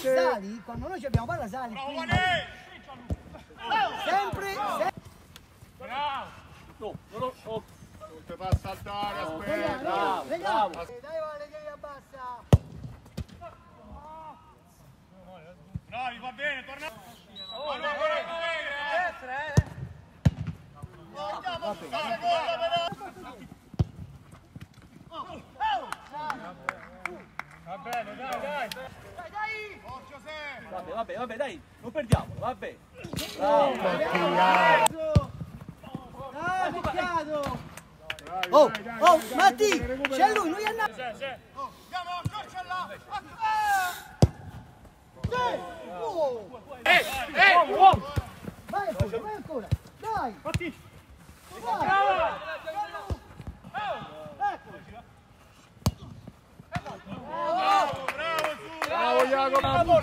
Sali, quando noi abbiamo palla sali. Sempre, sempre. Fa saltare, aspetta. Bravo, bravo. Dai Vale che abbassa. Bravi, va bene, torna. Vale, va bene, va bene. Dai, gol, però. Va bene, dai, dai. Forza, se. Vabbè, vabbè, vabbè, dai, non perdiamolo, vabbè. Dai, peccato. Dai, Oh, oh, Matti, c'è lui, lui è andato. Se, se. Andiamo, accorcia là. Oh, Eh, eh. vai ancora, vai ancora. Dai. Matti. Vai. Bravo, bravo, su. Bravo Jacopo,